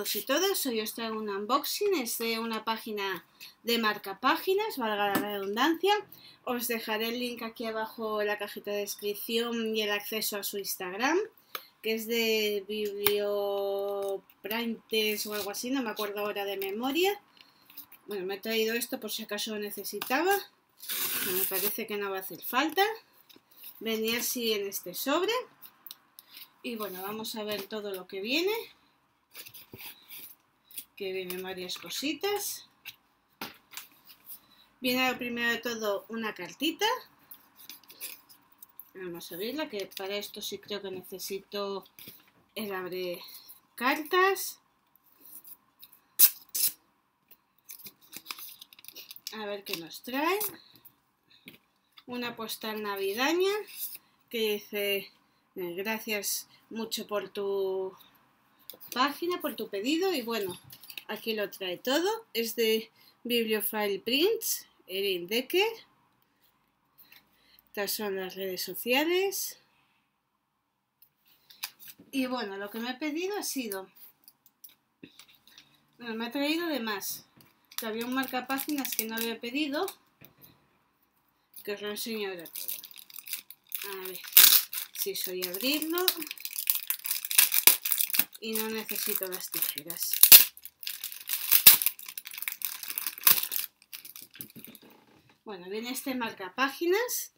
Y todas, hoy os traigo un unboxing, es de una página de marca páginas, valga la redundancia. Os dejaré el link aquí abajo en la cajita de descripción y el acceso a su Instagram, que es de Biblioprintes o algo así, no me acuerdo ahora de memoria. Bueno, me he traído esto por si acaso lo necesitaba, me parece que no va a hacer falta. Venía así en este sobre. Y bueno, vamos a ver todo lo que viene que vienen varias cositas. Viene primero de todo una cartita. Vamos a verla, que para esto sí creo que necesito el abre cartas. A ver qué nos trae. Una postal navideña que dice eh, gracias mucho por tu página, por tu pedido y bueno, Aquí lo trae todo. Es de Bibliofile Prints, Erin Decker. Estas son las redes sociales. Y bueno, lo que me he pedido ha sido... Bueno, me ha traído de más. Había un marcapáginas que no había pedido. Que os lo enseño ahora todo. A ver si soy abrirlo. Y no necesito las tijeras. Bueno, viene este marca páginas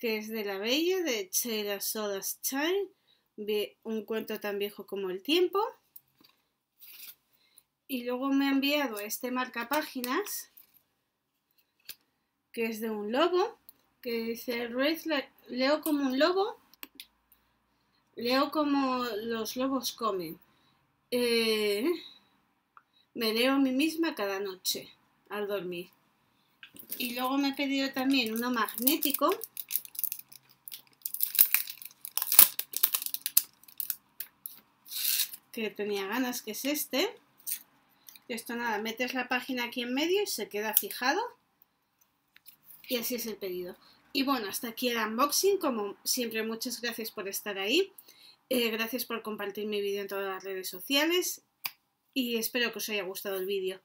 que es de la Bella, de Sheila Soda's Child, un cuento tan viejo como el tiempo. Y luego me ha enviado este marca páginas que es de un lobo, que dice, leo como un lobo, leo como los lobos comen. Eh, me leo a mí misma cada noche al dormir. Y luego me he pedido también uno magnético. Que tenía ganas, que es este. Esto nada, metes la página aquí en medio y se queda fijado. Y así es el pedido. Y bueno, hasta aquí el unboxing. Como siempre, muchas gracias por estar ahí. Eh, gracias por compartir mi vídeo en todas las redes sociales. Y espero que os haya gustado el vídeo.